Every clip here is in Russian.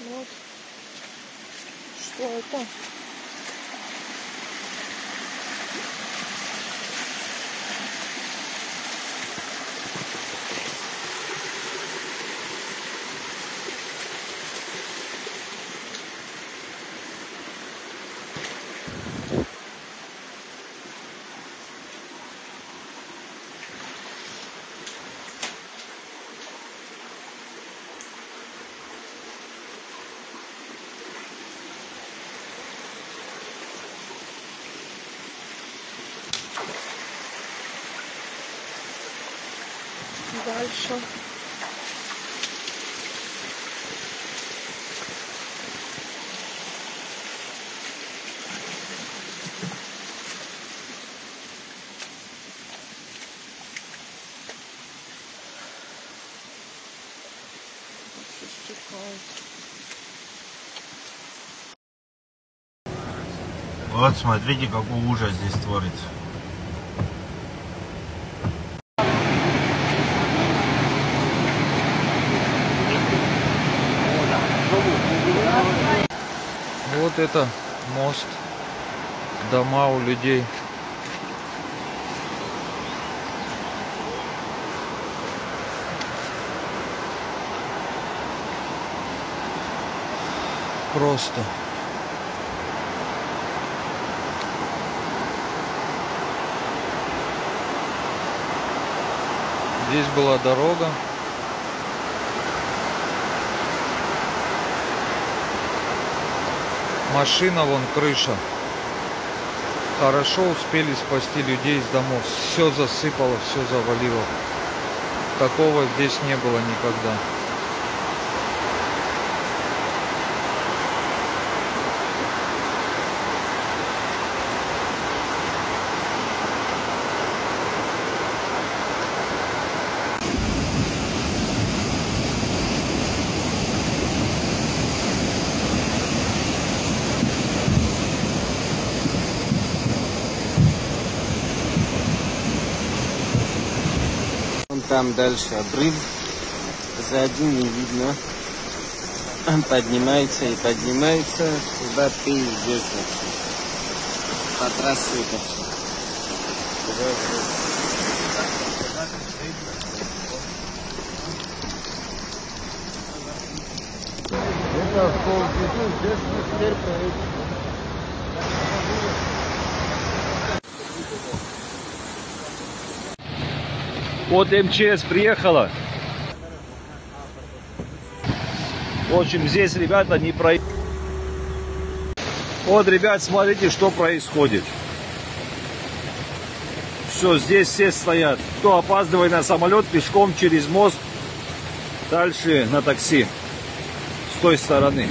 Вот. Что это? Дальше. Вот смотрите, какой ужас здесь творится. Вот это мост. Дома у людей. Просто. Здесь была дорога. Машина, вон крыша. Хорошо успели спасти людей из домов. Все засыпало, все завалило. Такого здесь не было никогда. Там дальше обрыв. Сзади не видно. Поднимается и поднимается. Сюда пиздец вообще. По трассе это все. Это в здесь теперь проедем. Вот МЧС приехала. В общем, здесь ребята не про... Вот, ребят, смотрите, что происходит. Все, здесь все стоят. Кто опаздывает на самолет, пешком через мост. Дальше на такси. С той стороны.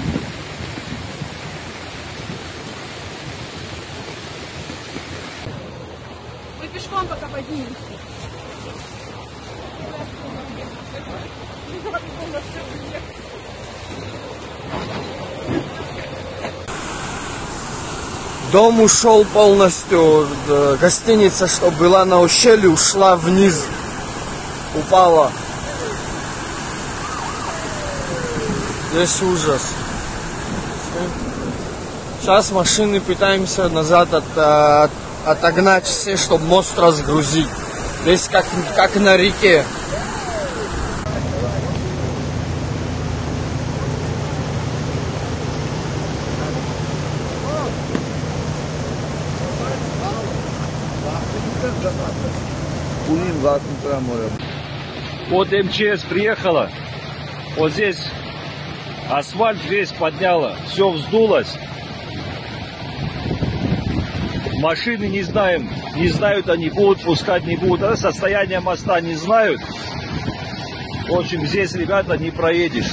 Вы пешком пока поднимемся. Дом ушел полностью. Д- Гостиница, что была на ущелье, ушла вниз. Упала. Здесь ужас. Сейчас машины пытаемся назад от, э, от- отогнать все, чтобы мост разгрузить. Здесь как, как на реке. Вот МЧС приехала. Вот здесь асфальт весь подняла. Все вздулось. Машины не знаем. Не знают они, будут пускать, не будут. А состояние моста не знают. В общем, здесь, ребята, не проедешь.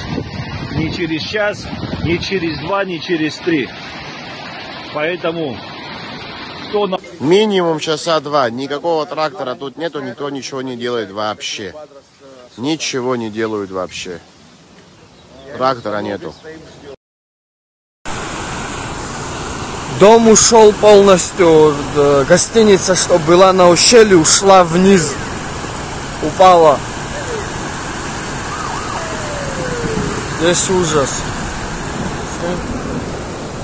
Ни через час, ни через два, ни через три. Поэтому кто на Минимум часа два. Никакого трактора тут нету, никто ничего не делает вообще. Ничего не делают вообще. Трактора нету. Дом ушел полностью. д- Гостиница, что была на ущелье, ушла вниз. Упала. Здесь ужас.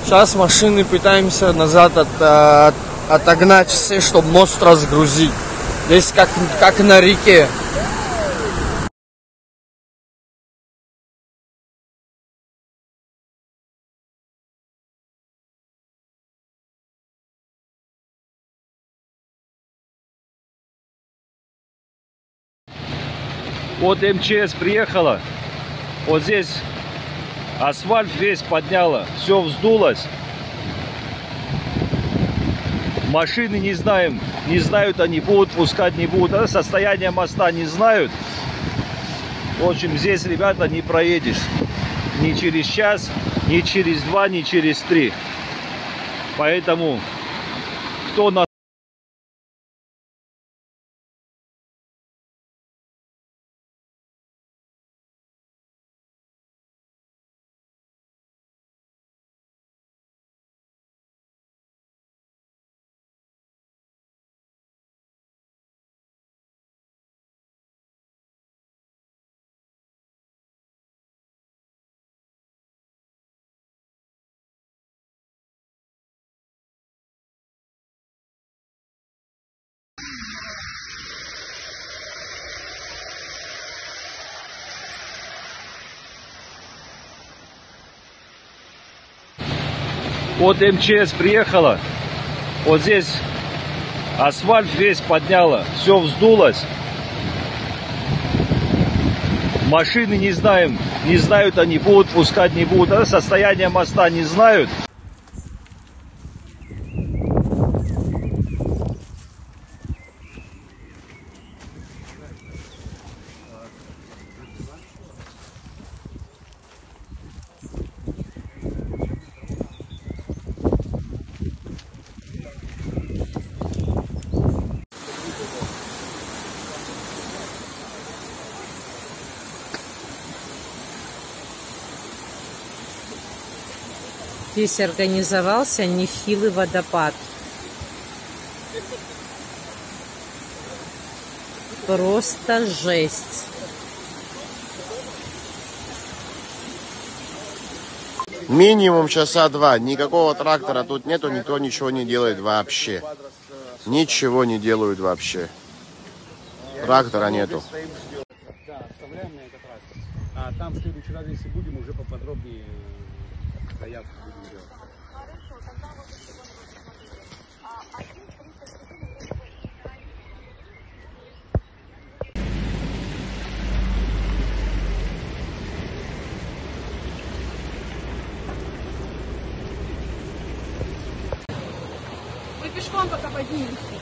Сейчас машины пытаемся назад от- от- отогнать все, чтобы мост разгрузить. Здесь как, как на реке. Вот МЧС приехала, вот здесь асфальт весь подняла, все вздулось. Машины не знаем, не знают они, будут пускать, не будут. А состояние моста не знают. В общем, здесь, ребята, не проедешь. Ни через час, ни через два, ни через три. Поэтому, кто на Вот МЧС приехала, вот здесь асфальт весь подняла, все вздулось. Машины не знаем, не знают они, будут пускать, не будут. А состояние моста не знают. Здесь организовался нехилый водопад. Просто жесть. Минимум часа два. Никакого трактора тут нету, никто ничего не делает вообще. Ничего не делают вообще. Трактора нету. Да, оставляем на этот раз. А там в следующий раз, если будем, уже поподробнее заявку будем делать. Мы пешком пока поднимемся.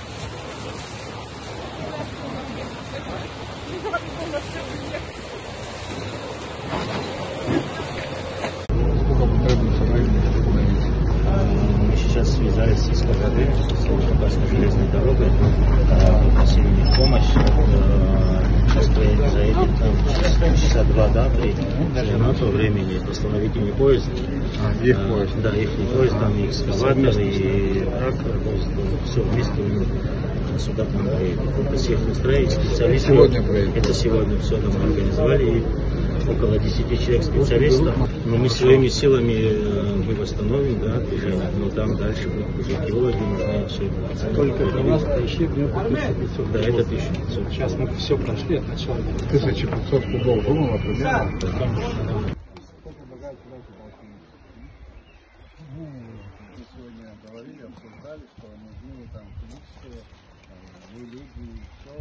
Мы сейчас связались с СКЖД, с Краснодарской железной дорогой, э, них помощь. Э, Сейчас поедем, заедем там часа- два, да, три. И на то времени постановить не поезд. их поезд? Да, их поезд, там и экскаватор, и трактор, все вместе у них сюда к нам приедет. Это всех устраивает специалисты. Сегодня Это сегодня все нам организовали. И около 10 человек специалистов. Но мы своими силами э, мы восстановим, да. Но там дальше будут уже геологи, нужно все. Только у нас прошли 1500 Да, это 1500. Сейчас мы все прошли от начала. 1500 кубов. Мы сегодня говорили, обсуждали, что нужны там количество, вы люди, все,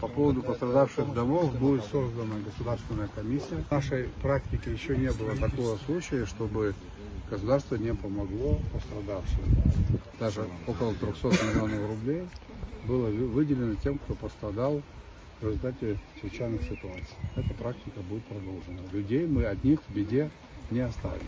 По поводу пострадавших домов будет создана государственная комиссия. В нашей практике еще не было такого случая, чтобы государство не помогло пострадавшим. Даже около 300 миллионов рублей было вы- выделено тем, кто пострадал в результате чрезвычайных ситуаций. Эта практика будет продолжена. Людей мы одних в беде не оставим.